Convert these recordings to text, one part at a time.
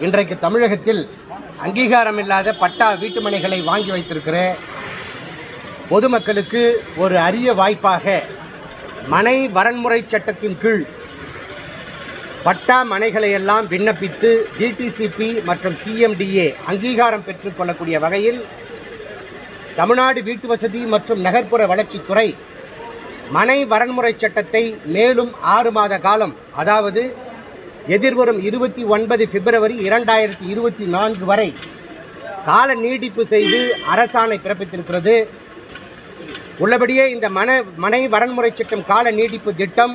இன்றைக்கு தமிழகத்தில் அங்கீகாரம் இல்லாத பட்டா வீட்டுமனைகளை வாங்கி வைத்திருக்கிற பொதுமக்களுக்கு ஒரு அரிய வாய்ப்பாக மனை வரன்முறை சட்டத்தின் கீழ் பட்டா மனைகளை எல்லாம் விண்ணப்பித்து டிடிசிபி மற்றும் சிஎம்டிஏ அங்கீகாரம் பெற்றுக்கொள்ளக்கூடிய வகையில் தமிழ்நாடு வீட்டு வசதி மற்றும் நகர்ப்புற வளர்ச்சித்துறை மனை வரன்முறை சட்டத்தை மேலும் ஆறு மாத காலம் அதாவது எதிர்வரும் இருபத்தி ஒன்பது பிப்ரவரி இரண்டாயிரத்தி இருபத்தி நான்கு வரை கால நீட்டிப்பு செய்து அரசாணை பிறப்பித்திருக்கிறது. உள்ளபடியே இந்த மன மனை வரன்முறை சட்டம் கால நீட்டிப்பு திட்டம்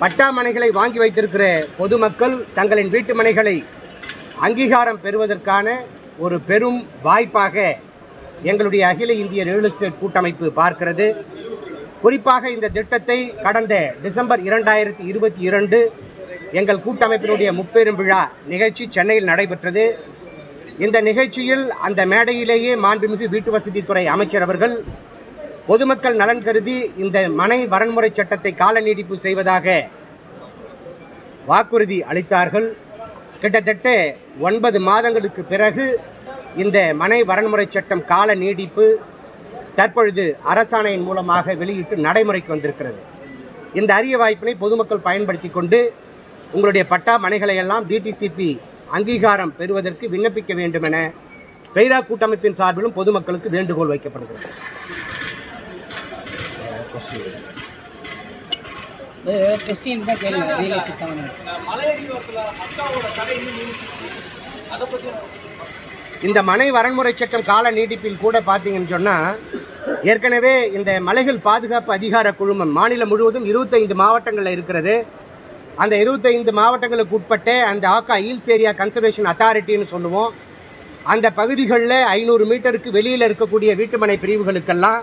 பட்டா மனைகளை வாங்கி வைத்திருக்கிற பொதுமக்கள் தங்களின் வீட்டு மனைகளை அங்கீகாரம் பெறுவதற்கான ஒரு பெரும் வாய்ப்பாக எங்களுடைய அகில இந்திய ரியல் எஸ்டேட் கூட்டமைப்பு பார்க்கிறது. குறிப்பாக இந்த திட்டத்தை கடந்த டிசம்பர் இரண்டாயிரத்தி இருபத்தி இரண்டு எங்கள் கூட்டமைப்பினுடைய முப்பெரும் விழா நிகழ்ச்சி சென்னையில் நடைபெற்றது. இந்த நிகழ்ச்சியில் அந்த மேடையிலேயே மாண்புமிகு வீட்டு வசதித்துறை அமைச்சர் அவர்கள் பொதுமக்கள் நலன் கருதி இந்த மனை வரன்முறை சட்டத்தை கால நீட்டிப்பு செய்வதாக வாக்குறுதி அளித்தார்கள். கிட்டத்தட்ட ஒன்பது மாதங்களுக்கு பிறகு இந்த மனை வரன்முறை சட்டம் கால நீடிப்பு தற்பொழுது அரசாணையின் மூலமாக வெளியிட்டு நடைமுறைக்கு வந்திருக்கிறது. இந்த அரிய வாய்ப்பினை பொதுமக்கள் பயன்படுத்தி கொண்டு உங்களுடைய பட்டா மனைகளை எல்லாம் டிடிசிபி அங்கீகாரம் பெறுவதற்கு விண்ணப்பிக்க வேண்டும் என பெய்ரா கூட்டமைப்பின் சார்பிலும் பொதுமக்களுக்கு வேண்டுகோள் வைக்கப்படுகிறது. இந்த மனை வரன்முறை சட்டம் கால நீட்டிப்பில் கூட பார்த்தீங்கன்னு சொன்னால் ஏற்கனவே இந்த மலைகள் பாதுகாப்பு அதிகார குழுமம் மாநிலம் முழுவதும் இருபத்தைந்து மாவட்டங்களில் இருக்கிறது. அந்த இருபத்தைந்து மாவட்டங்களுக்கு உட்பட்ட அந்த ஆக்கா ஹில்ஸ் ஏரியா கன்சர்வேஷன் அத்தாரிட்டின்னு சொல்லுவோம். அந்த பகுதிகளில் ஐநூறு மீட்டருக்கு வெளியில் இருக்கக்கூடிய வீட்டுமனை பிரிவுகளுக்கெல்லாம்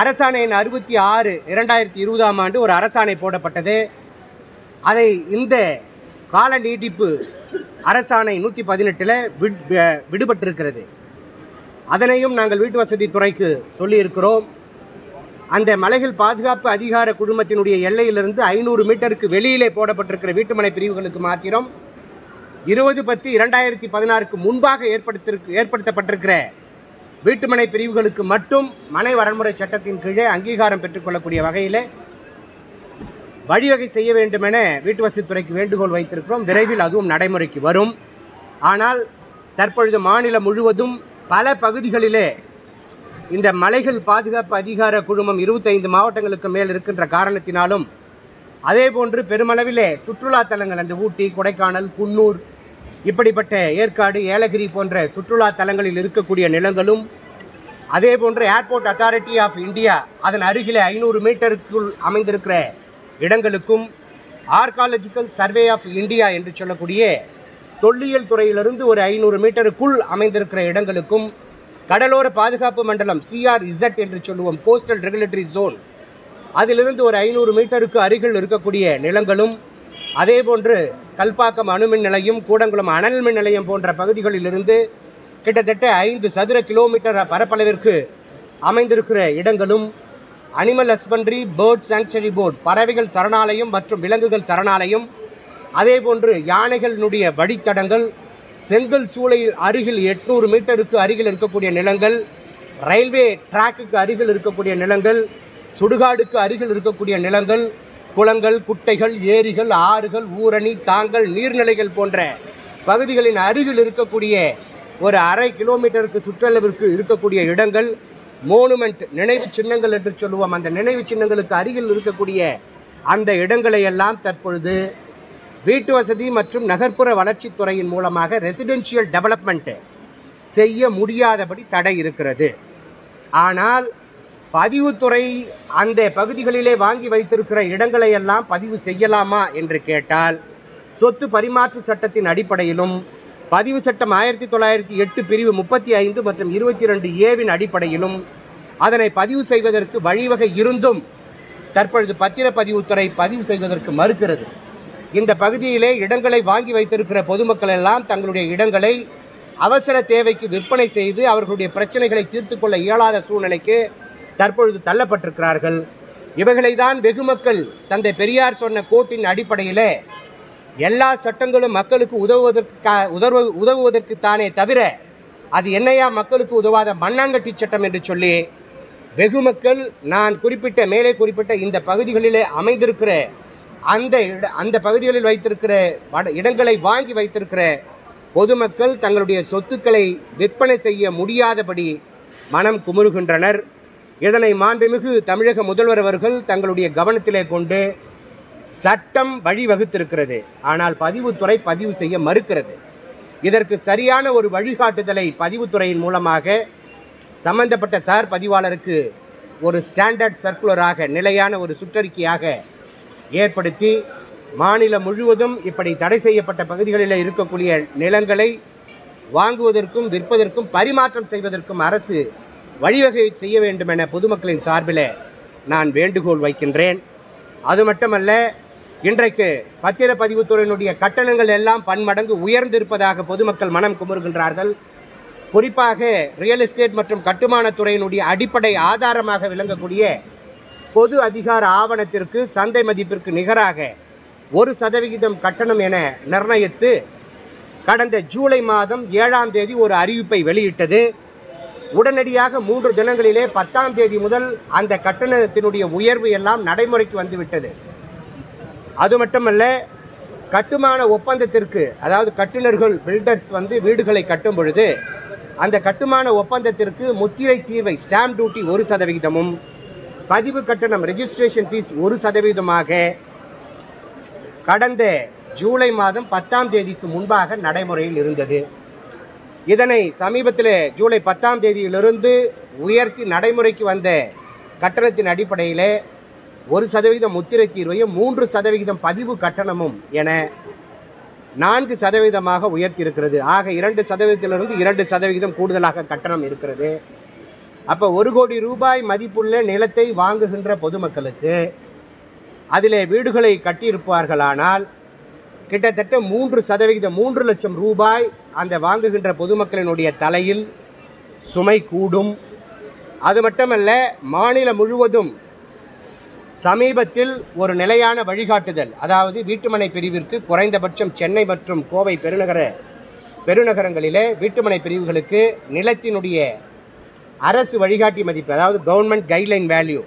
அரசாணை எண் அறுபத்தி ஆறு இரண்டாயிரத்தி இருபதாம் ஆண்டு ஒரு அரசாணை போடப்பட்டது. அதை இந்த கால நீட்டிப்பு அரசாணை நூற்றி பதினெட்டில் விடுபட்டிருக்கிறது. அதனையும் நாங்கள் வீட்டு வசதி துறைக்கு சொல்லியிருக்கிறோம். அந்த மலைகள் பாதுகாப்பு அதிகார குழுமத்தினுடைய எல்லையிலிருந்து ஐநூறு மீட்டருக்கு வெளியிலே போடப்பட்டிருக்கிற வீட்டுமனை பிரிவுகளுக்கு மாத்திரம் இருபது பத்து இரண்டாயிரத்தி பதினாறுக்கு முன்பாக ஏற்படுத்திருக்கு ஏற்படுத்தப்பட்டிருக்கிற வீட்டுமனை பிரிவுகளுக்கு மட்டும் மனை வரன்முறை சட்டத்தின் கீழே அங்கீகாரம் பெற்றுக்கொள்ளக்கூடிய வகையில் வழிவகை செய்ய வேண்டுமென என வீட்டு வசதித்துறைக்கு வேண்டுகோள் வைத்திருக்கிறோம். விரைவில் அதுவும் நடைமுறைக்கு வரும். ஆனால் தற்பொழுது மாநிலம் முழுவதும் பல பகுதிகளிலே இந்த மலைகள் பாதுகாப்பு அதிகார குழுமம் இருபத்தைந்து மாவட்டங்களுக்கு மேல் இருக்கின்ற காரணத்தினாலும் அதே போன்று பெருமளவிலே சுற்றுலா தலங்கள் அந்த ஊட்டி கொடைக்கானல் குன்னூர் இப்படிப்பட்ட ஏற்காடு ஏலகிரி போன்ற சுற்றுலா தலங்களில் இருக்கக்கூடிய நிலங்களும் அதே போன்று ஏர்போர்ட் அத்தாரிட்டி ஆஃப் இந்தியா அதன் அருகிலே ஐநூறு மீட்டருக்குள் அமைந்திருக்கிற இடங்களுக்கும் ஆர்காலஜிக்கல் சர்வே ஆஃப் இந்தியா என்று சொல்லக்கூடிய தொல்லியல் துறையிலிருந்து ஒரு ஐநூறு மீட்டருக்குள் அமைந்திருக்கிற இடங்களுக்கும் கடலோர பாதுகாப்பு மண்டலம் சிஆர்இசட் என்று சொல்லுவோம் கோஸ்டல் ரெகுலேட்டரி ஜோன் அதிலிருந்து ஒரு ஐநூறு மீட்டருக்கு அருகில் இருக்கக்கூடிய நிலங்களும் அதே போன்று கல்பாக்கம் அணுமின் நிலையம் கூடங்குளம் அனல் மின் நிலையம் போன்ற பகுதிகளிலிருந்து கிட்டத்தட்ட ஐந்து சதுர கிலோமீட்டர் பரப்பளவிற்கு அமைந்திருக்கிற இடங்களும் animal husbandry bird sanctuary board பறவைகள் சரணாலயம் மற்றும் விலங்குகள் சரணாலயம் அதே போன்று யானைகளினுடைய வழித்தடங்கள் செங்கல் சூளை அருகில் எட்நூறு மீட்டருக்கு அருகில் இருக்கக்கூடிய நிலங்கள் ரயில்வே ட்ராக்குக்கு அருகில் இருக்கக்கூடிய நிலங்கள் சுடுகாடுக்கு அருகில் இருக்கக்கூடிய நிலங்கள் குளங்கள் குட்டைகள் ஏரிகள் ஆறுகள் ஊரணி தாங்கள் நீர்நிலைகள் போன்ற பகுதிகளின் அருகில் இருக்கக்கூடிய ஒரு அரை கிலோமீட்டருக்கு சுற்றளவிற்கு இருக்கக்கூடிய இடங்கள் மோனுமெண்ட் நினைவு சின்னங்கள் என்று சொல்லுவோம். அந்த நினைவு சின்னங்களுக்கு அருகில் இருக்கக்கூடிய அந்த இடங்களை எல்லாம் தற்பொழுது வீட்டு வசதி மற்றும் நகர்ப்புற வளர்ச்சித்துறையின் மூலமாக ரெசிடென்ஷியல் டெவலப்மெண்ட்டு செய்ய முடியாதபடி தடை இருக்கிறது. ஆனால் பதிவுத்துறை அந்த பகுதிகளிலே வாங்கி வைத்திருக்கிற இடங்களை எல்லாம் பதிவு செய்யலாமா என்று கேட்டால் சொத்து பரிமாற்று சட்டத்தின் அடிப்படையிலும் பதிவு சட்டம் ஆயிரத்தி தொள்ளாயிரத்தி எட்டு பிரிவு முப்பத்தி ஐந்து மற்றும் இருபத்தி ரெண்டு ஏவின் அடிப்படையிலும் அதனை பதிவு செய்வதற்கு வழிவகை இருந்தும் தற்பொழுது பத்திரப்பதிவுத்துறை பதிவு செய்வதற்கு மறுக்கிறது. இந்த பகுதியிலே இடங்களை வாங்கி வைத்திருக்கிற பொதுமக்கள் எல்லாம் தங்களுடைய இடங்களை அவசர தேவைக்கு விற்பனை செய்து அவர்களுடைய பிரச்சனைகளை தீர்த்து கொள்ள இயலாத சூழ்நிலைக்கு தற்பொழுது தள்ளப்பட்டிருக்கிறார்கள். இவைகளை தான் வெகுமக்கள் தந்தை பெரியார் சொன்ன கோட்டின் அடிப்படையிலே எல்லா சட்டங்களும் மக்களுக்கு உதவுவதற்கு உதவு உதவுவதற்கு தானே தவிர அது என்னையா மக்களுக்கு உதவாத மண்ணாங்கட்டி சட்டம் என்று சொல்லி வெகு மக்கள் நான் குறிப்பிட்ட மேலே குறிப்பிட்ட இந்த பகுதிகளிலே அமைந்திருக்கிற அந்த இட அந்த பகுதிகளில் வைத்திருக்கிற வட இடங்களை வாங்கி வைத்திருக்கிற பொதுமக்கள் தங்களுடைய சொத்துக்களை விற்பனை செய்ய முடியாதபடி மனம் குமுறுகின்றனர். இதனை மாண்புமிகு தமிழக முதல்வர் அவர்கள் தங்களுடைய கவனத்திலே கொண்டு சட்டம் வழிவகுத்திருக்கிறது. ஆனால் பதிவுத்துறை பதிவு செய்ய மறுக்கிறது. இதற்கு சரியான ஒரு வழிகாட்டுதலை பதிவுத்துறையின் மூலமாக சம்பந்தப்பட்ட சார் பதிவாளருக்கு ஒரு ஸ்டாண்டர்ட் சர்க்குலராக நிலையான ஒரு சுற்றறிக்கையாக ஏற்படுத்தி மாநிலம் முழுவதும் இப்படி தடை செய்யப்பட்ட பகுதிகளில் இருக்கக்கூடிய நிலங்களை வாங்குவதற்கும் விற்பதற்கும் பரிமாற்றம் செய்வதற்கும் அரசு வழிவகை செய்ய வேண்டும் என பொதுமக்களின் சார்பில் நான் வேண்டுகோள் வைக்கின்றேன். அது மட்டுமல்ல இன்றைக்கு பத்திரப்பதிவுத்துறையினுடைய கட்டணங்கள் எல்லாம் பன்மடங்கு உயர்ந்திருப்பதாக பொதுமக்கள் மனம் குமுறுகின்றார்கள். குறிப்பாக ரியல் எஸ்டேட் மற்றும் கட்டுமானத்துறையினுடைய அடிப்படை ஆதாரமாக விளங்கக்கூடிய பொது அதிகார ஆவணத்திற்கு சந்தை மதிப்பிற்கு நிகராக ஒரு சதவிகிதம் கட்டணம் என நிர்ணயித்து கடந்த ஜூலை மாதம் ஏழாம் தேதி ஒரு அறிவிப்பை வெளியிட்டது. உடனடியாக மூன்று தினங்களிலே பத்தாம் தேதி முதல் அந்த கட்டணத்தினுடைய உயர்வு எல்லாம் நடைமுறைக்கு வந்துவிட்டது. அது மட்டுமல்ல கட்டுமான ஒப்பந்தத்திற்கு அதாவது கட்டுநர்கள் பில்டர்ஸ் வந்து வீடுகளை கட்டும் பொழுது அந்த கட்டுமான ஒப்பந்தத்திற்கு முத்திரை தீர்வை ஸ்டாம்ப் டியூட்டி ஒரு சதவிகிதமும் பதிவு கட்டணம் ரெஜிஸ்ட்ரேஷன் ஃபீஸ் ஒரு சதவீதமாக கடந்த ஜூலை மாதம் பத்தாம் தேதிக்கு முன்பாக நடைமுறையில் இருந்தது. இதனை சமீபத்தில் ஜூலை பத்தாம் தேதியிலிருந்து உயர்த்தி நடைமுறைக்கு வந்த கட்டணத்தின் அடிப்படையில் ஒரு சதவீதம் முத்திரை தீர்வையும் மூன்று சதவிகிதம் பதிவு கட்டணமும் என நான்கு சதவீதமாக உயர்த்தியிருக்கிறது. ஆக இரண்டு சதவீதத்திலிருந்து இரண்டு சதவிகிதம் கூடுதலாக கட்டணம் இருக்கிறது. அப்போ ஒரு கோடி ரூபாய் மதிப்புள்ள நிலத்தை வாங்குகின்ற பொதுமக்களுக்கு அதிலே வீடுகளை கட்டியிருப்பார்களானால் கிட்டத்தட்ட மூன்று சதவிகிதம் மூன்று லட்சம் ரூபாய் அந்த வாங்குகின்ற பொதுமக்களினுடைய தலையில் சுமை கூடும். அது மட்டுமல்ல மாநிலம் முழுவதும் சமீபத்தில் ஒரு நிலையான வழிகாட்டுதல் அதாவது வீட்டுமனை பிரிவிற்கு குறைந்தபட்சம் சென்னை மற்றும் கோவை பெருநகர பெருநகரங்களிலே வீட்டுமனை பிரிவுகளுக்கு நிலத்தினுடைய அரசு வழிகாட்டி மதிப்பு அதாவது கவர்மெண்ட் கைட்லைன் வேல்யூ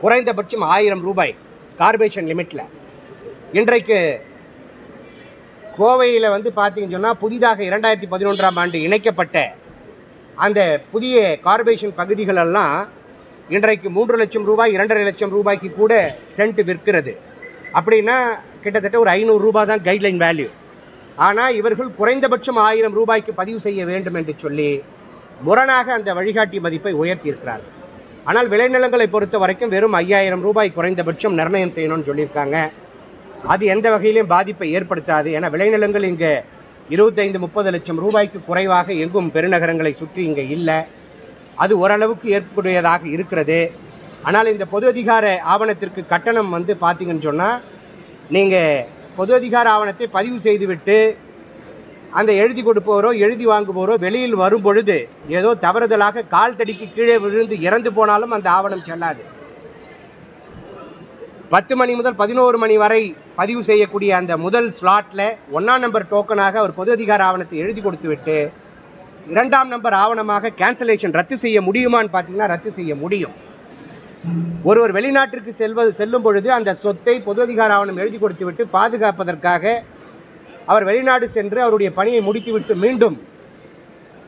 குறைந்தபட்சம் ஆயிரம் ரூபாய் கார்பரேஷன் லிமிட்டில் இன்றைக்கு கோவையில் வந்து பார்த்தீங்கன்னு சொன்னால் புதிதாக இரண்டாயிரத்தி பதினொன்றாம் ஆண்டு இணைக்கப்பட்ட அந்த புதிய கார்பரேஷன் பகுதிகளெல்லாம் இன்றைக்கு மூன்று லட்சம் ரூபாய் இரண்டரை லட்சம் ரூபாய்க்கு கூட சென்ட் விற்கிறது. அப்படின்னா கிட்டத்தட்ட ஒரு ஐநூறு ரூபாய் தான் கைட்லைன் வேல்யூ ஆனால் இவர்கள் குறைந்தபட்சம் ஆயிரம் ரூபாய்க்கு பதிவு செய்ய வேண்டும் என்று சொல்லி முரணாக அந்த வழிகாட்டி மதிப்பை உயர்த்தியிருக்கிறார்கள் ஆனால் விளைநிலங்களை பொறுத்த வரைக்கும் வெறும் ஐயாயிரம் ரூபாய் குறைந்தபட்சம் நிர்ணயம் செய்யணும்னு சொல்லியிருக்காங்க. அது எந்த வகையிலும் பாதிப்பை ஏற்படுத்தாது. ஏன்னா விளைநிலங்கள் இங்கே இருபத்தைந்து முப்பது லட்சம் ரூபாய்க்கு குறைவாக எங்கும் பெருநகரங்களை சுற்றி இங்கே இல்லை. அது ஓரளவுக்கு ஏற்புடையதாக இருக்கிறது. ஆனால் இந்த பொது அதிகார ஆவணத்திற்கு கட்டணம் வந்து பார்த்தீங்கன்னு சொன்னால் நீங்கள் பொது அதிகார ஆவணத்தை பதிவு செய்துவிட்டு அந்த எழுதி கொடுப்பவரோ எழுதி வாங்குபவரோ வெளியில் வரும் பொழுது ஏதோ தவறுதலாக கால் தடிக்கு கீழே விழுந்து இறந்து போனாலும் அந்த ஆவணம் செல்லாது. பத்து மணி முதல் பதினோரு மணி வரை பதிவு செய்யக்கூடிய அந்த முதல் ஸ்லாட்டில் ஒன்றாம் நம்பர் டோக்கனாக அவர் பொது அதிகார ஆவணத்தை எழுதி கொடுத்துவிட்டு இரண்டாம் நம்பர் ஆவணமாக கேன்சலேஷன் ரத்து செய்ய முடியுமான்னு பார்த்தீங்கன்னா ரத்து செய்ய முடியும். ஒருவர் வெளிநாட்டிற்கு செல்வது செல்லும் பொழுது அந்த சொத்தை பொது அதிகார ஆவணம் எழுதி கொடுத்துவிட்டு பாதுகாப்பதற்காக அவர் வெளிநாடு சென்று அவருடைய பணியை முடித்துவிட்டு மீண்டும்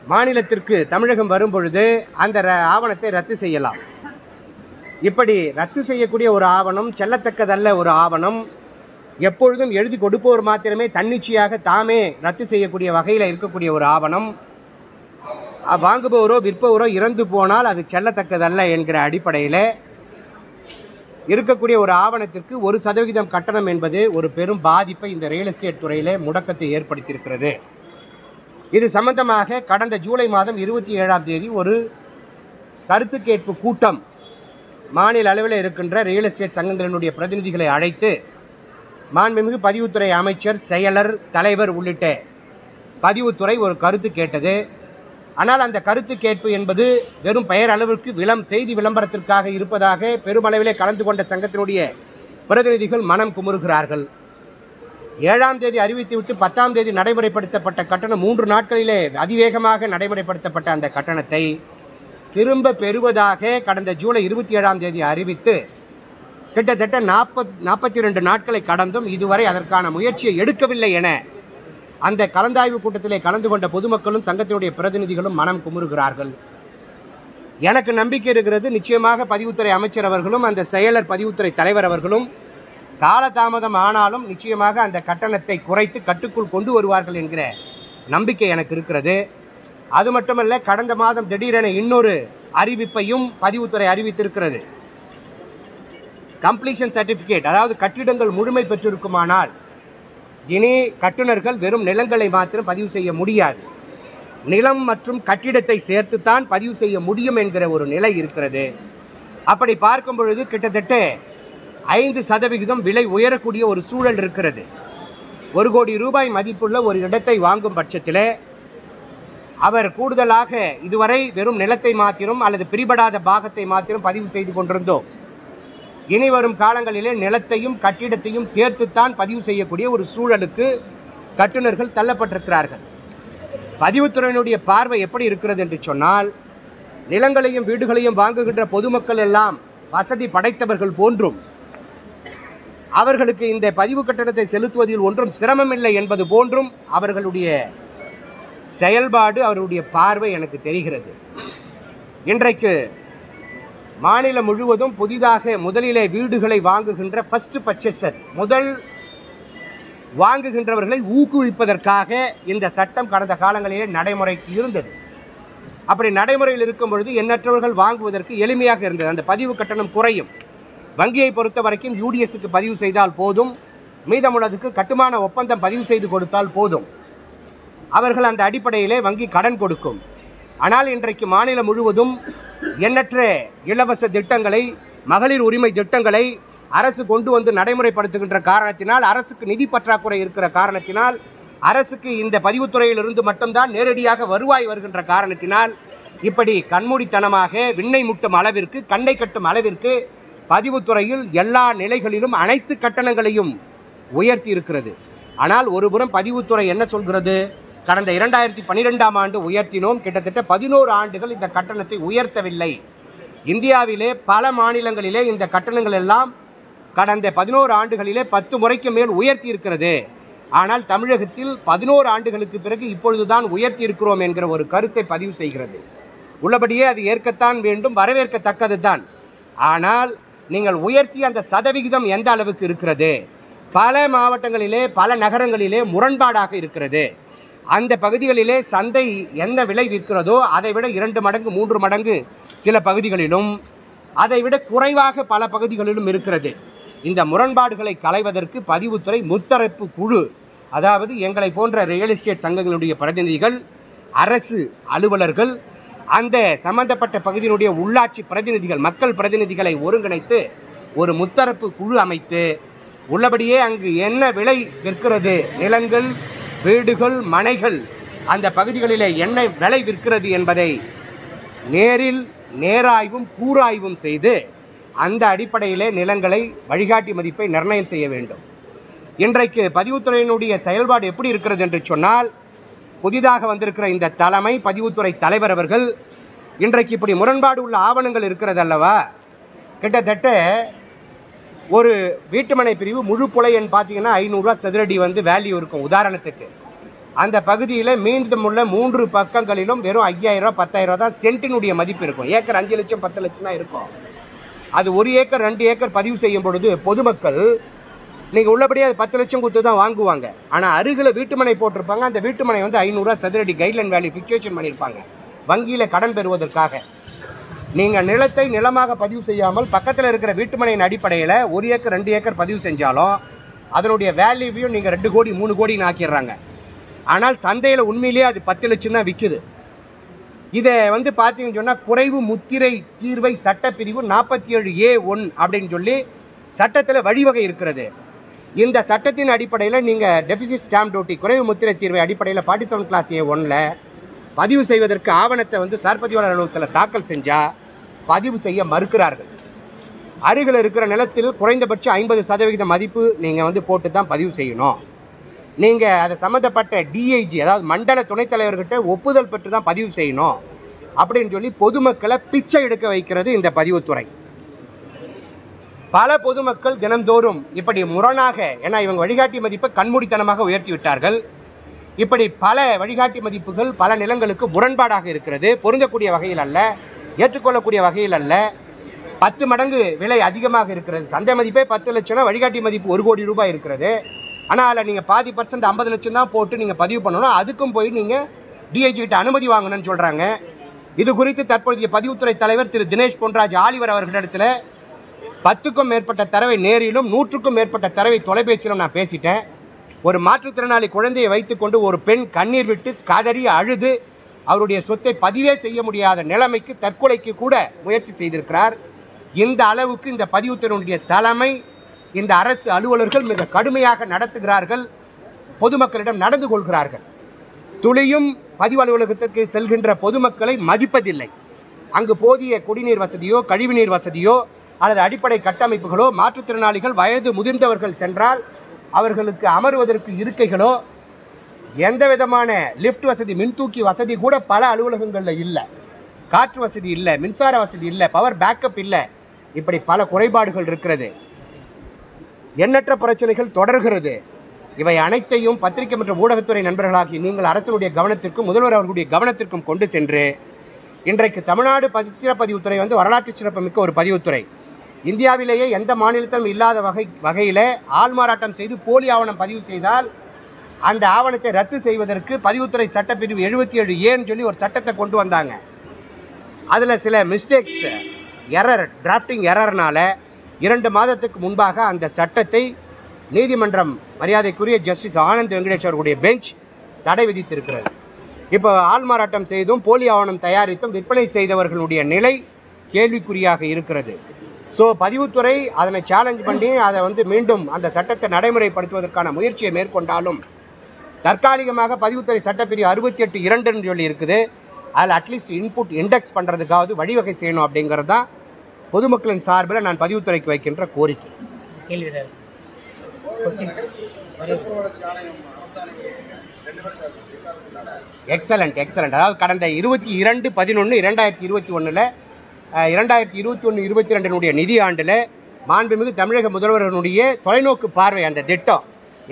மாநிலத்திற்கு தமிழகம் வரும் பொழுது அந்த ர- ஆவணத்தை ரத்து செய்யலாம். இப்படி ரத்து செய்யக்கூடிய ஒரு ஆவணம் செல்லத்தக்கதல்ல ஒரு ஆவணம் எப்பொழுதும் எழுதி கொடுப்பவர் மாத்திரமே தன்னிச்சையாக தாமே ரத்து செய்யக்கூடிய வகையில் இருக்கக்கூடிய ஒரு ஆவணம். வாங்குபவரோ விற்பவரோ இறந்து போனால் அது செல்லத்தக்கதல்ல என்கிற அடிப்படையில் இருக்கக்கூடிய ஒரு ஆவணத்திற்கு ஒரு சதவிகிதம் கட்டணம் என்பது ஒரு பெரும் பாதிப்பை இந்த ரியல் எஸ்டேட் துறையிலே முடக்கத்தை ஏற்படுத்தியிருக்கிறது. இது சம்பந்தமாக கடந்த ஜூலை மாதம் இருபத்தி ஏழாம் தேதி ஒரு கருத்து கேட்பு கூட்டம் மாநில அளவில் இருக்கின்ற ரியல் எஸ்டேட் சங்கங்களினுடைய பிரதிநிதிகளை அழைத்து மாண்புமிகு பதிவுத்துறை அமைச்சர் செயலர் தலைவர் உள்ளிட்ட பதிவுத்துறை ஒரு கருத்து கேட்டது. ஆனால் அந்த கருத்து கேட்பு என்பது வெறும் பெயர் அளவிற்கு விளம் செய்தி விளம்பரத்திற்காக இருப்பதாக பெருமளவிலே கலந்து கொண்ட சங்கத்தினுடைய பிரதிநிதிகள் மனம் குமுறுகிறார்கள். ஏழாம் தேதி அறிவித்துவிட்டு பத்தாம் தேதி நடைமுறைப்படுத்தப்பட்ட கட்டணம் மூன்று நாட்களிலே அதிவேகமாக நடைமுறைப்படுத்தப்பட்ட அந்த கட்டணத்தை திரும்ப பெறுவதாக கடந்த ஜூலை இருபத்தி ஏழாம் தேதி அறிவித்து கிட்டத்தட்ட நாற்பத் நாற்பத்தி ரெண்டு நாட்களை கடந்தும் இதுவரை அதற்கான முயற்சியை எடுக்கவில்லை என அந்த கலந்தாய்வு கூட்டத்திலே கலந்து கொண்ட பொதுமக்களும் சங்கத்தினுடைய பிரதிநிதிகளும் மனம் குமுறுகிறார்கள். எனக்கு நம்பிக்கை இருக்கிறது நிச்சயமாக பதிவுத்துறை அமைச்சர் அவர்களும் அந்த செயலர் பதிவுத்துறை தலைவர் அவர்களும் காலதாமதம் ஆனாலும் நிச்சயமாக அந்த கட்டணத்தை குறைத்து கட்டுக்குள் கொண்டு வருவார்கள் என்கிற நம்பிக்கை எனக்கு இருக்கிறது. அது மட்டுமல்ல கடந்த மாதம் திடீரென இன்னொரு அறிவிப்பையும் பதிவுத்துறை அறிவித்திருக்கிறது. கம்ப்ளீஷன் சர்டிஃபிகேட் அதாவது கட்டிடங்கள் முழுமை பெற்றிருக்குமானால் இனி கட்டுநர்கள் வெறும் நிலங்களை மாத்திரம் பதிவு செய்ய முடியாது. நிலம் மற்றும் கட்டிடத்தை சேர்த்துத்தான் பதிவு செய்ய முடியும் என்கிற ஒரு நிலை இருக்கிறது. அப்படி பார்க்கும் பொழுது கிட்டத்தட்ட ஐந்து சதவிகிதம் விலை உயரக்கூடிய ஒரு சூழல் இருக்கிறது. ஒரு கோடி ரூபாய் மதிப்புள்ள ஒரு இடத்தை வாங்கும் பட்சத்தில் அவர் கூடுதலாக இதுவரை வெறும் நிலத்தை மாத்திரம் அல்லது பிரிபடாத பாகத்தை மாத்திரம் பதிவு செய்து கொண்டிருந்தோம். இனி வரும் காலங்களிலே நிலத்தையும் கட்டிடத்தையும் சேர்த்துத்தான் பதிவு செய்யக்கூடிய ஒரு சூழலுக்கு கட்டுநர்கள் தள்ளப்பட்டிருக்கிறார்கள். பதிவுத்துறையினுடைய பார்வை எப்படி இருக்கிறது என்று சொன்னால் நிலங்களையும் வீடுகளையும் வாங்குகின்ற பொதுமக்கள் எல்லாம் வசதி படைத்தவர்கள் போன்றும் அவர்களுக்கு இந்த பதிவு கட்டணத்தை செலுத்துவதில் ஒன்றும் சிரமமில்லை என்பது போன்றும் அவர்களுடைய செயல்பாடு அவருடைய பார்வை எனக்கு தெரிகிறது. இன்றைக்கு மாநிலம் முழுவதும் புதிதாக முதலிலே வீடுகளை வாங்குகின்ற ஃபர்ஸ்ட் பர்ச்சேசர் முதல் வாங்குகின்றவர்களை ஊக்குவிப்பதற்காக இந்த சட்டம் கடந்த காலங்களிலே நடைமுறைக்கு இருந்தது. அப்படி நடைமுறையில் இருக்கும் பொழுது எண்ணற்றவர்கள் வாங்குவதற்கு எளிமையாக இருந்தது. அந்த பதிவு கட்டணம் குறையும். வங்கியை பொறுத்த வரைக்கும் யூடிஎஸ்க்கு பதிவு செய்தால் போதும். மீதமுள்ளதுக்கு கட்டுமான ஒப்பந்தம் பதிவு செய்து கொடுத்தால் போதும். அவர்கள் அந்த அடிப்படையிலே வங்கி கடன் கொடுக்கும். ஆனால் இன்றைக்கு மாநிலம் முழுவதும் எண்ணற்ற இலவச திட்டங்களை மகளிர் உரிமை திட்டங்களை அரசு கொண்டு வந்து நடைமுறைப்படுத்துகின்ற காரணத்தினால் அரசுக்கு நிதி பற்றாக்குறை இருக்கிற காரணத்தினால் அரசுக்கு இந்த பதிவுத்துறையிலிருந்து மட்டும்தான் நேரடியாக வருவாய் வருகின்ற காரணத்தினால் இப்படி கண்மூடித்தனமாக விண்ணை முட்டும் அளவிற்கு கண்ணை கட்டும் அளவிற்கு பதிவுத்துறையில் எல்லா நிலைகளிலும் அனைத்து கட்டணங்களையும் உயர்த்தி இருக்கிறது. ஆனால் ஒருபுறம் பதிவுத்துறை என்ன சொல்கிறது? கடந்த இரண்டாயிரத்தி பன்னிரெண்டாம் ஆண்டு உயர்த்தினோம். கிட்டத்தட்ட பதினோரு ஆண்டுகள் இந்த கட்டணத்தை உயர்த்தவில்லை. இந்தியாவிலே பல மாநிலங்களிலே இந்த கட்டணங்கள் எல்லாம் கடந்த பதினோரு ஆண்டுகளிலே பத்து முறைக்கு மேல் உயர்த்தி இருக்கிறது ஆனால் தமிழகத்தில் பதினோரு ஆண்டுகளுக்கு பிறகு இப்பொழுதுதான் உயர்த்தி இருக்கிறோம் என்கிற ஒரு கருத்தை பதிவு செய்கிறது. உள்ளபடியே அது ஏற்கத்தான் வேண்டும் வரவேற்கத்தக்கது தான் ஆனால் நீங்கள் உயர்த்தி அந்த சதவிகிதம் எந்த அளவுக்கு இருக்கிறது? பல மாவட்டங்களிலே பல நகரங்களிலே முரண்பாடாக இருக்கிறது. அந்த பகுதிகளிலே சந்தை என்ன விலை விற்கிறதோ அதை விட இரண்டு மடங்கு மூன்று மடங்கு சில பகுதிகளிலும் அதை விட குறைவாக பல பகுதிகளிலும் இருக்கிறது. இந்த முரண்பாடுகளை களைவதற்கு பதிவுத்துறை முத்தரப்பு குழு அதாவது எங்களை போன்ற ரியல் எஸ்டேட் சங்கங்களுடைய பிரதிநிதிகள் அரசு அலுவலர்கள் அந்த சம்பந்தப்பட்ட பகுதியினுடைய உள்ளாட்சி பிரதிநிதிகள் மக்கள் பிரதிநிதிகளை ஒருங்கிணைத்து ஒரு முத்தரப்பு குழு அமைத்து உள்ளபடியே அங்கு என்ன விலை விற்கிறது நிலங்கள் வீடுகள் மனைகள் அந்த பகுதிகளிலே என்ன விலை விற்கிறது என்பதை நேரில் நேராய்வும் கூராய்வும் செய்து அந்த அடிப்படையிலே நிலங்களை வழிகாட்டி மதிப்பை நிர்ணயம் செய்ய வேண்டும். இன்றைக்கு பதிவுத்துறையினுடைய செயல்பாடு எப்படி இருக்கிறது என்று சொன்னால் புதிதாக வந்திருக்கிற இந்த தலைமை பதிவுத்துறை தலைவர் அவர்கள் இன்றைக்கு இப்படி முரண்பாடு உள்ள ஆவணங்கள் இருக்கிறது அல்லவா? கிட்டத்தட்ட ஒரு வீட்டுமனை பிரிவு முழு புலையன் பார்த்தீங்கன்னா ஐநூறுரூவா சதுரடி வந்து வேல்யூ இருக்கும் உதாரணத்துக்கு. அந்த பகுதியில் மீதமுள்ள மூன்று பக்கங்களிலும் வெறும் ஐயாயிரம் ரூபா பத்தாயிரம் ரூபா தான் சென்ட்டினுடைய மதிப்பு இருக்கும். ஏக்கர் அஞ்சு லட்சம் பத்து லட்சம் தான் இருக்கும். அது ஒரு ஏக்கர் ரெண்டு ஏக்கர் பதிவு செய்யும் பொழுது பொதுமக்கள் நீங்கள் உள்ளபடியே அது பத்து லட்சம் கொடுத்து தான் வாங்குவாங்க. ஆனால் அருகில் வீட்டுமனை போட்டிருப்பாங்க அந்த வீட்டுமனை வந்து ஐநூறுரூவா சதுரடி கைட்லைன் வேல்யூ ஃபிக்சேஷன் பண்ணியிருப்பாங்க. வங்கியில் கடன் பெறுவதற்காக. நீங்கள் நிலத்தை நிலமாக பதிவு செய்யாமல் பக்கத்தில் இருக்கிற வீட்டுமனையின் அடிப்படையில் ஒரு ஏக்கர் ரெண்டு ஏக்கர் பதிவு செஞ்சாலும் அதனுடைய வேல்யூவையும் நீங்கள் ரெண்டு கோடி மூணு கோடின்னு ஆக்கிடுறாங்க. ஆனால் சந்தையில் உண்மையிலேயே அது பத்து லட்சம் தான் விற்குது இதை வந்து பார்த்தீங்கன்னு சொன்னால் குறைவு முத்திரை தீர்வை சட்டப்பிரிவு நாற்பத்தி ஏழு ஏ ஒன் அப்படின்னு சொல்லி சட்டத்தில் வழிவகை இருக்கிறது. இந்த சட்டத்தின் அடிப்படையில் நீங்கள் டெபிசிட் ஸ்டாம்ப் டியூட்டி குறைவு முத்திரை தீர்வை அடிப்படையில் ஃபார்ட்டி செவன் கிளாஸ் ஏ ஒன்னில் பதிவு செய்வதற்கு ஆவணத்தை வந்து சார்பதிவாளர் அலுவலகத்தில் தாக்கல் செஞ்சால் பதிவு செய்ய மறுக்கிறார்கள். அருகில் இருக்கிற நிலத்தில் குறைந்தபட்சம் ஐம்பது சதவிகித மதிப்பு நீங்கள் வந்து போட்டு தான் பதிவு செய்யணும். நீங்கள் அதை சம்மந்தப்பட்ட டிஐஜி அதாவது மண்டல துணைத் தலைவர்கிட்ட ஒப்புதல் பெற்று தான் பதிவு செய்யணும் அப்படின்னு சொல்லி பொதுமக்களை பிச்சை எடுக்க வைக்கிறது இந்த பதிவுத்துறை. பல பொதுமக்கள் தினந்தோறும் இப்படி முரணாக ஏன்னா இவங்க வழிகாட்டி மதிப்பை கண்மூடித்தனமாக உயர்த்தி விட்டார்கள். இப்படி பல வழிகாட்டி மதிப்புகள் பல நிலங்களுக்கு முரண்பாடாக இருக்கிறது. பொருந்தக்கூடிய வகையில் அல்ல ஏற்றுக்கொள்ளக்கூடிய வகையில் அல்ல. பத்து மடங்கு விலை அதிகமாக இருக்கிறது. சந்தை மதிப்பே பத்து லட்சம்னா வழிகாட்டி மதிப்பு ஒரு கோடி ரூபாய் இருக்கிறது. ஆனால் அதில் நீங்கள் பாதி பர்சன்ட் ஐம்பது லட்சம் தான் போட்டு நீங்கள் பதிவு பண்ணணும். அதுக்கும் போய் நீங்கள் டிஐஜி கிட்ட அனுமதி வாங்கணும்னு சொல்கிறாங்க இது குறித்து தற்போதைய பதிவுத்துறை தலைவர் திரு தினேஷ் பொன்ராஜ் ஆலிவர் அவர்களிடத்தில் பத்துக்கும் மேற்பட்ட தரவை நேரிலும் நூற்றுக்கும் மேற்பட்ட தரவை தொலைபேசியிலும் நான் பேசிட்டேன். ஒரு மாற்றுத்திறனாளி குழந்தையை வைத்துக்கொண்டு ஒரு பெண் கண்ணீர் விட்டு கதறி அழுது அவருடைய சொத்தை பதிவே செய்ய முடியாத நிலைமைக்கு தற்கொலைக்கு கூட முயற்சி செய்திருக்கிறார். இந்த அளவுக்கு இந்த பதிவுத்துறையினுடைய தலைமை இந்த அரசு அலுவலர்கள் மிக கடுமையாக நடத்துகிறார்கள் பொதுமக்களிடம் நடந்து கொள்கிறார்கள். துளியும் பதிவு அலுவலகத்திற்கு செல்கின்ற பொதுமக்களை மதிப்பதில்லை. அங்கு போதிய குடிநீர் வசதியோ கழிவுநீர் வசதியோ அல்லது அடிப்படை கட்டமைப்புகளோ மாற்றுத்திறனாளிகள் வயது முதிர்ந்தவர்கள் சென்றால் அவர்களுக்கு அமர்வதற்கு இருக்கைகளோ எந்த விதமான லிஃப்ட் வசதி மின்தூக்கி வசதி கூட பல அலுவலகங்களில் இல்லை. காற்று வசதி இல்லை மின்சார வசதி இல்லை பவர் பேக்கப் இல்லை. இப்படி பல குறைபாடுகள் இருக்கிறது. எண்ணற்ற பிரச்சனைகள் தொடர்கிறது. இவை அனைத்தையும் பத்திரிகை மற்றும் ஊடகத்துறை நண்பர்களாகி நீங்கள் அரசினுடைய கவனத்திற்கும் முதல்வர் அவர்களுடைய கவனத்திற்கும் கொண்டு சென்று இன்றைக்கு தமிழ்நாடு பத்திரப்பதிவுத்துறை வந்து வரலாற்று சிறப்புமிக்க ஒரு பதிவுத்துறை. இந்தியாவிலேயே எந்த மாநிலத்திலும் இல்லாத வகை வகையில் ஆள்மாறாட்டம் செய்து போலி ஆவணம் பதிவு செய்தால் அந்த ஆவணத்தை ரத்து செய்வதற்கு பதிவுத்துறை சட்டப்பிரிவு எழுபத்தி ஏழு ஏன்னு சொல்லி ஒரு சட்டத்தை கொண்டு வந்தாங்க. அதில் சில மிஸ்டேக்ஸ் எரர் டிராஃப்டிங் எரர்னால் இரண்டு மாதத்துக்கு முன்பாக அந்த சட்டத்தை நீதிமன்றம் மரியாதைக்குரிய ஜஸ்டிஸ் ஆனந்த் வெங்கடேஷ் அவர்களுடைய பெஞ்ச் தடை விதித்திருக்கிறது. இப்போ ஆள்மாறாட்டம் செய்தும் போலி ஆவணம் தயாரித்தும் விற்பனை செய்தவர்களுடைய நிலை கேள்விக்குறியாக இருக்கிறது. ஸோ பதிவுத்துறை அதனை சேலஞ்ச் பண்ணி அதை வந்து மீண்டும் அந்த சட்டத்தை நடைமுறைப்படுத்துவதற்கான முயற்சியை மேற்கொண்டாலும் தற்காலிகமாக பதிவுத்துறை சட்டப்பிரிவு அறுபத்தி எட்டு இரண்டுன்னு சொல்லி இருக்குது. அதில் அட்லீஸ்ட் இன்புட் இண்டெக்ஸ் பண்ணுறதுக்காவது வழிவகை செய்யணும் அப்படிங்கிறது தான் பொதுமக்களின் சார்பில் நான் பதிவுத்துறைக்கு வைக்கின்ற கோரிக்கை. எக்ஸலண்ட் எக்ஸலண்ட் அதாவது கடந்த இருபத்தி இரண்டு பதினொன்று இரண்டாயிரத்தி இருபத்தி ஒன்றில் இரண்டாயிரத்தி இருபத்தி ஒன்று இருபத்தி ரெண்டினுடைய நிதி ஆண்டில் மாண்புமிகு தமிழக முதல்வர்களுடைய தொலைநோக்கு பார்வை அந்த திட்டம்.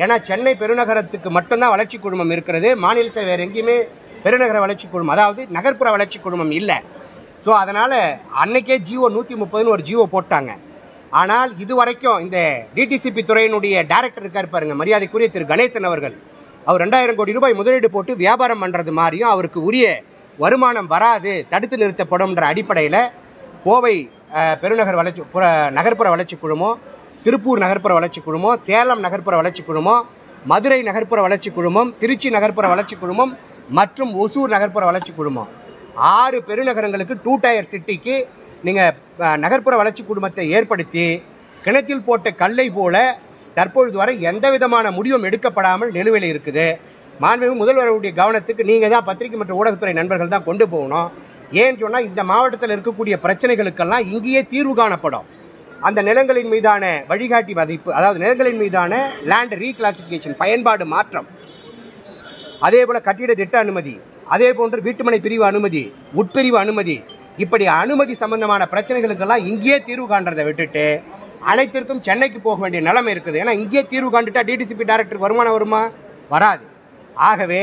ஏன்னா சென்னை பெருநகரத்துக்கு மட்டும்தான் வளர்ச்சி குழுமம் இருக்கிறது. மாநிலத்தை வேறு எங்கேயுமே பெருநகர வளர்ச்சி குழுமம் அதாவது நகர்ப்புற வளர்ச்சி குழுமம் இல்லை. ஸோ அதனால் அன்னைக்கே ஜியோ நூற்றி முப்பதுன்னு ஒரு ஜியோ போட்டாங்க. ஆனால் இதுவரைக்கும் இந்த டிடிசிபி துறையினுடைய டைரக்டர் இருக்கார் பாருங்க மரியாதைக்குரிய திரு. கணேசன் அவர்கள். அவர் ரெண்டாயிரம் கோடி ரூபாய் முதலீடு போட்டு வியாபாரம் பண்ணுறது மாதிரியும் அவருக்கு உரிய வருமானம் வராது தடுத்து நிறுத்தப்படும்ன்ற அடிப்படையில் கோவை பெருநகர் வளர்ச்சி புற நகர்ப்புற வளர்ச்சி குழுமம் திருப்பூர் நகர்ப்புற வளர்ச்சி குழுமம் சேலம் நகர்ப்புற வளர்ச்சி குழுமம் மதுரை நகர்ப்புற வளர்ச்சி குழுமம் திருச்சி நகர்ப்புற வளர்ச்சி குழுமம் மற்றும் ஒசூர் நகர்ப்புற வளர்ச்சி குழுமம். ஆறு பெருநகரங்களுக்கு டூ டயர் சிட்டிக்கு நீங்கள் நகர்ப்புற வளர்ச்சி குழுமத்தை ஏற்படுத்தி கிணத்தில் போட்ட கல்லை போல தற்பொழுது வரை எந்த விதமான முடிவும் எடுக்கப்படாமல் நிலுவையில் இருக்குது. மாண்புமிகு முதல்வருடைய கவனத்துக்கு நீங்கள் தான் பத்திரிகை மற்றும் ஊடகத்துறை நண்பர்கள் தான் கொண்டு போகணும். ஏன்னு சொன்னால் இந்த மாவட்டத்தில் இருக்கக்கூடிய பிரச்சனைகளுக்கெல்லாம் இங்கேயே தீர்வு காணப்படும். அந்த நிலங்களின் மீதான வழிகாட்டி மதிப்பு அதாவது நிலங்களின் மீதான லேண்ட் ரீகிளாசிஃபிகேஷன் பயன்பாடு மாற்றம். அதே போல் கட்டிட திட்ட அனுமதி அதே போன்று வீட்டுமனை பிரிவு அனுமதி உட்பிரிவு அனுமதி இப்படி அனுமதி சம்பந்தமான பிரச்சனைகளுக்கெல்லாம் இங்கேயே தீர்வு காண்றதை விட்டுட்டு அனைத்திற்கும் சென்னைக்கு போக வேண்டிய நிலைமை இருக்குது. ஏன்னா இங்கேயே தீர்வு காண்டுட்டா டிடிசிபி டைரக்டருக்கு வருமானம் வருமா? வராது. ஆகவே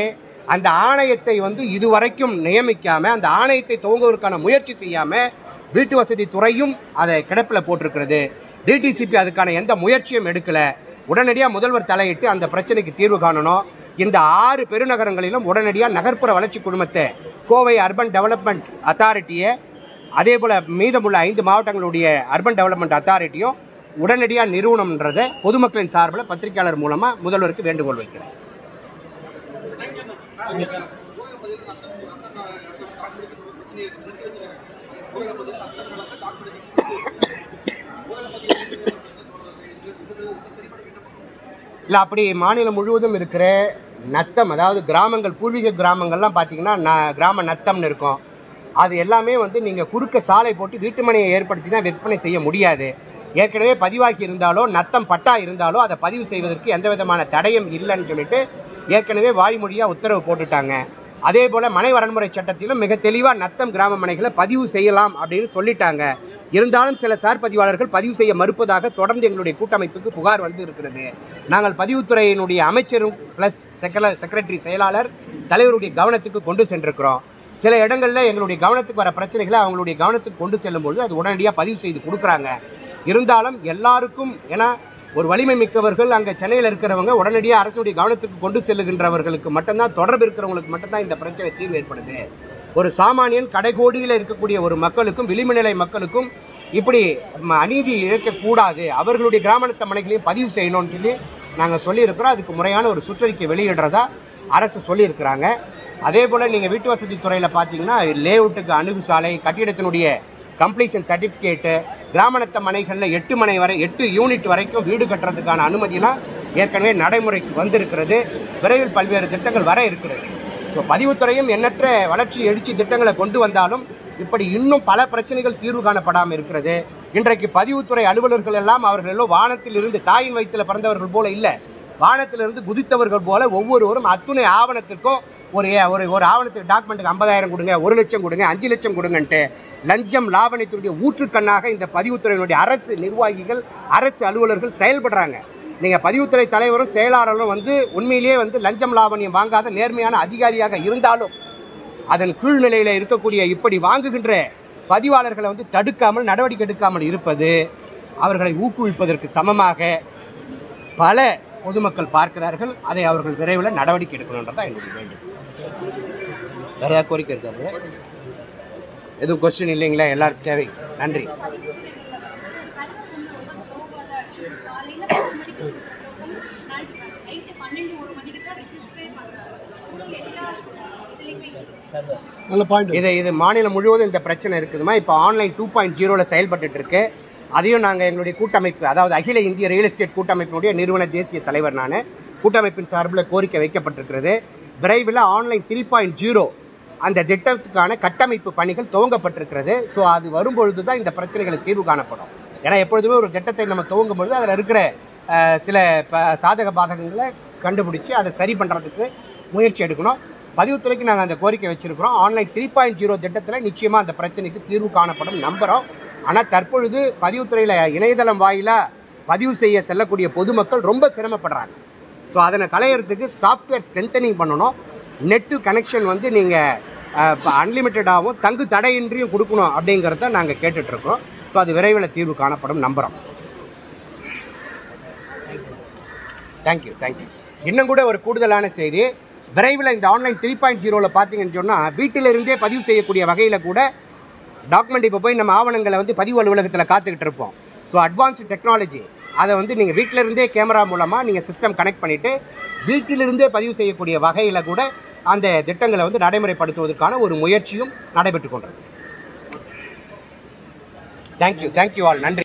அந்த ஆணையத்தை வந்து இதுவரைக்கும் நியமிக்காமல் அந்த ஆணையத்தை துவங்குவதற்கான முயற்சி செய்யாமல் வீட்டு வசதி துறையும் அதை கிடப்பில் போட்டிருக்கிறது. டிடிசிபி அதுக்கான எந்த முயற்சியும் எடுக்கலை. உடனடியாக முதல்வர் தலையிட்டு அந்த பிரச்சனைக்கு தீர்வு காணணும். இந்த ஆறு பெருநகரங்களிலும் உடனடியாக நகர்ப்புற வளர்ச்சி குழுமத்தை கோவை அர்பன் டெவலப்மெண்ட் அத்தாரிட்டியை அதே போல் மீதமுள்ள ஐந்து மாவட்டங்களுடைய அர்பன் டெவலப்மெண்ட் அத்தாரிட்டியும் உடனடியாக நிறுவனம்ன்றதை பொதுமக்களின் சார்பில் பத்திரிகையாளர் மூலமாக முதல்வருக்கு வேண்டுகோள் வைக்கிறேன். இல்லை அப்படி மாநிலம் முழுவதும் இருக்கிற நத்தம் அதாவது கிராமங்கள் பூர்வீக கிராமங்கள்லாம் பார்த்தீங்கன்னா ந கிராம நத்தம்னு இருக்கும். அது எல்லாமே வந்து நீங்கள் குறுக்க சாலை போட்டு வீட்டுமனையை ஏற்படுத்தி தான் விற்பனை செய்ய முடியாது. ஏற்கனவே பதிவாகி இருந்தாலோ நத்தம் பட்டா இருந்தாலோ அதை பதிவு செய்வதற்கு எந்த விதமான தடையும் இல்லைன்னு சொல்லிட்டு ஏற்கனவே வாய்மொழியாக உத்தரவு போட்டுட்டாங்க. அதே போல் மனை வரன்முறை சட்டத்திலும் மிக தெளிவாக நத்தம் கிராம மனைகளை பதிவு செய்யலாம் அப்படின்னு சொல்லிட்டாங்க. இருந்தாலும் சில சார் பதிவாளர்கள் பதிவு செய்ய மறுப்பதாக தொடர்ந்து எங்களுடைய கூட்டமைப்புக்கு புகார் வந்து இருக்கிறது. நாங்கள் பதிவுத்துறையினுடைய அமைச்சரும் ப்ளஸ் செக்ர செக்ரட்டரி செயலாளர் தலைவருடைய கவனத்துக்கு கொண்டு சென்றிருக்கிறோம். சில இடங்களில் எங்களுடைய கவனத்துக்கு வர பிரச்சனைகளை அவங்களுடைய கவனத்துக்கு கொண்டு செல்லும்போது அது உடனடியாக பதிவு செய்து கொடுக்குறாங்க. இருந்தாலும் எல்லாருக்கும் என ஒரு வலிமை மிக்கவர்கள் அங்கே சென்னையில் இருக்கிறவங்க உடனடியாக அரசுடைய கவனத்துக்கு கொண்டு செல்லுகின்றவர்களுக்கு மட்டும்தான் தொடர்பு இருக்கிறவங்களுக்கு மட்டும்தான் இந்த பிரச்சனை தீர்வு ஏற்படுது. ஒரு சாமானியன் கடைகோடியில் இருக்கக்கூடிய ஒரு மக்களுக்கும் விளிம்புநிலை மக்களுக்கும் இப்படி ம- அநீதி இழக்கக்கூடாது. அவர்களுடைய கிராமத்து மனைகளையும் பதிவு செய்யணும்னு சொல்லி நாங்கள் சொல்லியிருக்கிறோம். அதுக்கு முறையான ஒரு சுற்றறிக்கை வெளியிடுறதா அரசு சொல்லியிருக்கிறாங்க. அதே போல் நீங்கள் வீட்டு வசதி துறையில் பார்த்தீங்கன்னா லேஅவுட்டுக்கு அணுகு சாலை கட்டிடத்தினுடைய கம்ப்ளீஷன் சர்டிஃபிகேட்டு கிராமணத்த மனைகளில் எட்டு மனை வரை எட்டு யூனிட் வரைக்கும் வீடு கட்டுறதுக்கான அனுமதியெலாம் ஏற்கனவே நடைமுறைக்கு வந்திருக்கிறது. விரைவில் பல்வேறு திட்டங்கள் வர இருக்கிறது. ஸோ பதிவுத்துறையும் எண்ணற்ற வளர்ச்சி எழுச்சி திட்டங்களை கொண்டு வந்தாலும் இப்படி இன்னும் பல பிரச்சனைகள் தீர்வு காணப்படாமல் இருக்கிறது. இன்றைக்கு பதிவுத்துறை அலுவலர்கள் எல்லாம் அவர்கள் எல்லாம் வானத்தில் இருந்து தாயின் வயிற்றில் பிறந்தவர்கள் போல இல்லை. வானத்திலிருந்து குதித்தவர்கள் போல ஒவ்வொருவரும் அத்துணை ஆவணத்திற்கும் ஒரு ஒரு ஒரு ஆவணத்துக்கு டாக்குமெண்ட்டுக்கு ஐம்பதாயிரம் கொடுங்க ஒரு லட்சம் கொடுங்க அஞ்சு லட்சம் கொடுங்கன்ட்டு லஞ்சம் லாபனத்தினுடைய ஊற்றுக்கண்ணாக இந்த பதிவுத்துறையினுடைய அரசு நிர்வாகிகள் அரசு அலுவலர்கள் செயல்படுறாங்க. நீங்கள் பதிவுத்துறை தலைவரும் செயலாளரும் வந்து உண்மையிலேயே வந்து லஞ்சம் லாவணியம் வாங்காத நேர்மையான அதிகாரியாக இருந்தாலும் அதன் கீழ்நிலையில் இருக்கக்கூடிய இப்படி வாங்குகின்ற பதிவாளர்களை வந்து தடுக்காமல் நடவடிக்கை எடுக்காமல் இருப்பது அவர்களை ஊக்குவிப்பதற்கு சமமாக பல பொதுமக்கள் பார்க்கிறார்கள் அதை அவர்கள் விரைவில் நடவடிக்கை எடுக்கணுன்றதான் என்னுடைய வேண்டும் வேற ஏதாவது கோரிக்கை இருக்காது எதுவும் கொஸ்டின் இல்லைங்களா? எல்லாருக்கும் தேவை. நன்றி. நல்ல பாயிண்ட் இது இது மாநிலம் முழுவதும் இந்த பிரச்சனை இருக்குதுமா? இப்போ ஆன்லைன் டூ பாயிண்ட் ஜீரோவில் செயல்பட்டுட்டு இருக்கு. அதையும் நாங்கள் எங்களுடைய கூட்டமைப்பு அதாவது அகில இந்திய ரியல் எஸ்டேட் கூட்டமைப்பினுடைய நிறுவன தேசிய தலைவர் நான் கூட்டமைப்பின் சார்பில் கோரிக்கை வைக்கப்பட்டிருக்கிறது. விரைவில் ஆன்லைன் த்ரீ பாயிண்ட் ஜீரோ அந்த திட்டத்துக்கான கட்டமைப்பு பணிகள் துவங்கப்பட்டிருக்கிறது. ஸோ அது வரும்பொழுது தான் இந்த பிரச்சனைகளுக்கு தீர்வு காணப்படும். ஏன்னா எப்பொழுதுமே ஒரு திட்டத்தை நம்ம துவங்கும் பொழுது அதில் இருக்கிற சில ப சாதக பாதகங்களை கண்டுபிடிச்சி அதை சரி பண்ணுறதுக்கு முயற்சி எடுக்கணும். பதிவுத்துறைக்கு நாங்கள் அந்த கோரிக்கை வச்சுருக்கிறோம். ஆன்லைன் த்ரீ பாயிண்ட் ஜீரோ திட்டத்தில் நிச்சயமாக அந்த பிரச்சனைக்கு தீர்வு காணப்படும். நம்புகிறோம் ஆனால் தற்பொழுது பதிவுத்துறையில் இணையதளம் வாயிலாக பதிவு செய்ய செல்லக்கூடிய பொதுமக்கள் ரொம்ப சிரமப்படுறாங்க. ஸோ அதனை களையிறதுக்கு சாஃப்ட்வேர் ஸ்ட்ரென்தனிங் பண்ணணும். நெட்டு கனெக்ஷன் வந்து நீங்கள் அன்லிமிட்டடாகவும் தங்கு தடையின்றியும் கொடுக்கணும் அப்படிங்கிறத நாங்கள் கேட்டுட்ருக்கோம். ஸோ அது விரைவில் தீர்வு காணப்படும். நம்புகிறோம் தேங்க்யூ தேங்க்யூ இன்னும் கூட ஒரு கூடுதலான செய்தி. விரைவில் இந்த ஆன்லைன் த்ரீ பாயிண்ட் ஜீரோவில் பார்த்தீங்கன்னு சொன்னால் வீட்டிலிருந்தே பதிவு செய்யக்கூடிய வகையில் கூட டாக்குமெண்ட் இப்போ போய் நம்ம ஆவணங்களை வந்து பதிவு அலுவலகத்தில் காத்துக்கிட்டு இருப்போம். ஸோ அட்வான்ஸ்டு டெக்னாலஜி அதை வந்து நீங்கள் வீட்டிலிருந்தே கேமரா மூலமாக நீங்கள் சிஸ்டம் கனெக்ட் பண்ணிவிட்டு வீட்டிலிருந்தே பதிவு செய்யக்கூடிய வகையில் கூட அந்த திட்டங்களை வந்து நடைமுறைப்படுத்துவதற்கான ஒரு முயற்சியும் நடைபெற்று கொண்டது தேங்க்யூ தேங்க்யூ ஆல் நன்றி.